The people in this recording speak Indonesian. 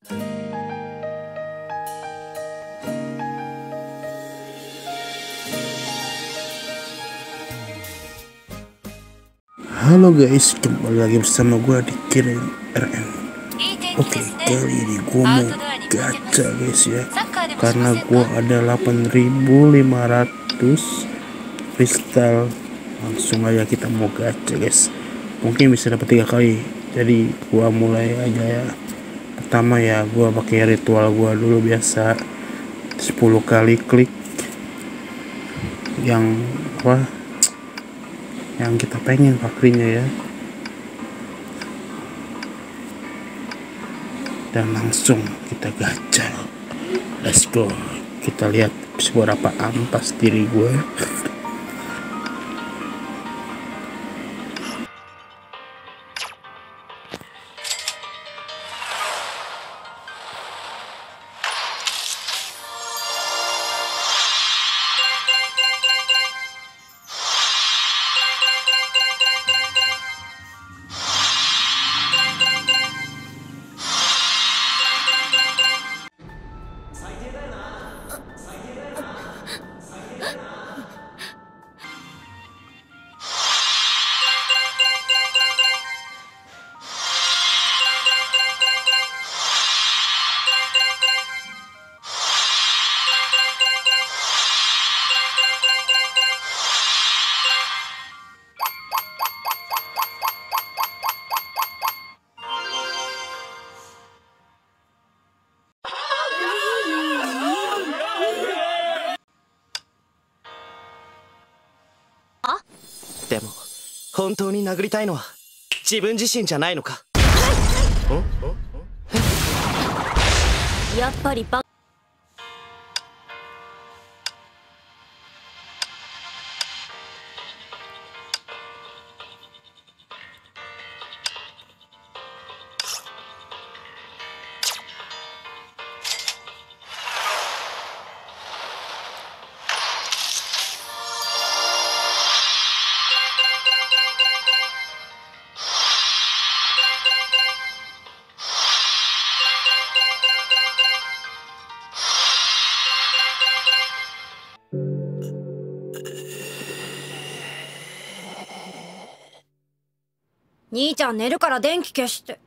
Halo guys, kembali lagi bersama gue di Kirin RN Oke, kali ini gue mau gacha guys ya. Karena gue ada 8500 kristal. Langsung aja kita mau gacha guys. Mungkin bisa dapat tiga kali. Jadi gue mulai aja ya Pertama ya, gue pakai ritual gue dulu biasa. 10 kali klik. Yang apa? Yang kita pengen fakrinya ya. Dan langsung kita gacha. Let's go. Kita lihat seberapa ampas diri gue でも本当に殴りたいのは自分自身じゃないのか？やっぱりバ兄ちゃん寝るから電気消して。